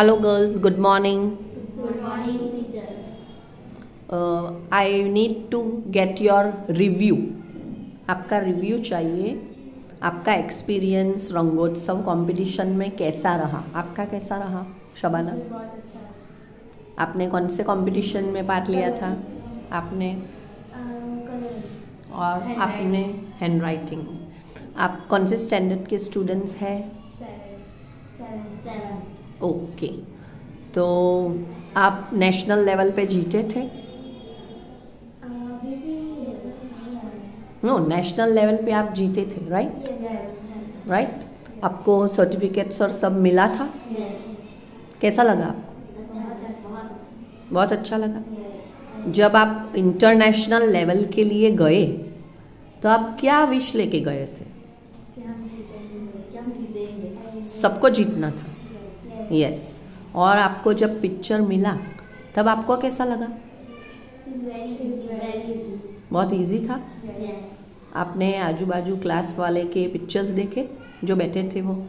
Hello, girls. Good morning. Good morning, teacher. Uh, I need to get your review. आपका review चाहिए। आपका experience रंगोत्सव competition में कैसा रहा? आपका कैसा रहा शबाना? बहुत अच्छा। आपने कौन से कंपटीशन में पार्ट लिया था? आपने? और आपने हैंड राइटिंग आप कौन से स्टैंडर्ड के स्टूडेंट्स हैं? ओके तो आप नेशनल लेवल पे जीते थे? नो नेशनल लेवल पे आप जीते थे राइट राइट आपको सर्टिफिकेट्स और सब मिला था? कैसा लगा आपको? अच्छा अच्छा बहुत अच्छा। अच्छा लगा। जब आप इंटरनेशनल लेवल के लिए गए तो आप क्या विश लेके गए थे कि हम जीतेंगे कि हम जीतेंगे सबको जीतना था। यस और आपको जब पिक्चर मिला तब आपको कैसा लगा? बहुत इजी था? आपने आजू बाजू क्लास वाले के पिक्चर्स देखे जो बैठे थे वो?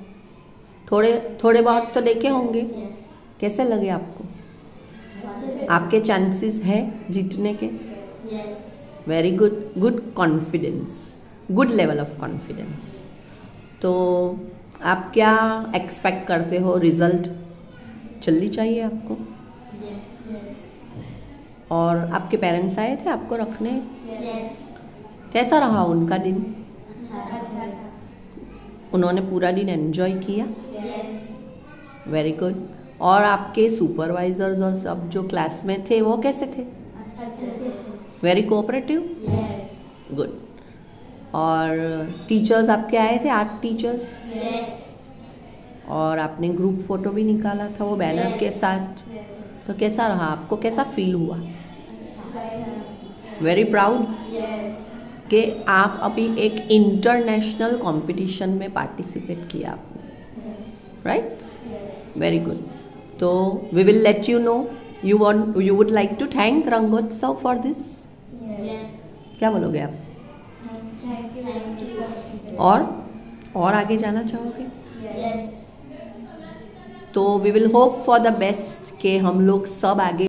थोड़े थोड़े बहुत तो देखे होंगे। कैसे लगे आपको? आपके चांसेस है जीतने के? Very good good confidence good level of confidence तो आप क्या एक्सपेक्ट करते हो? रिज़ल्ट जल्दी चाहिए आपको? और आपके पेरेंट्स आए थे आपको रखने? कैसा रहा उनका दिन? उन्होंने पूरा दिन एंजॉय किया? वेरी गुड और आपके सुपरवाइजर्स और सब जो क्लास में थे, वो कैसे थे? वेरी कोऑपरेटिव गुड और टीचर्स आपके आए थे? आर्ट टीचर्स और आपने ग्रुप फ़ोटो भी निकाला था वो बैनर Yes. के साथ? तो कैसा रहा? आपको कैसा फील हुआ? अच्छा। वेरी प्राउड यस कि आप अभी एक इंटरनेशनल कंपटीशन में पार्टिसिपेट किया आपने। राइट वेरी गुड तो we will let you know you want you would like to thank Rangotsav for this क्या बोलोगे आप? थैंक यू और और आगे जाना चाहोगे yes. तो we will hope for the best के हम लोग सब आगे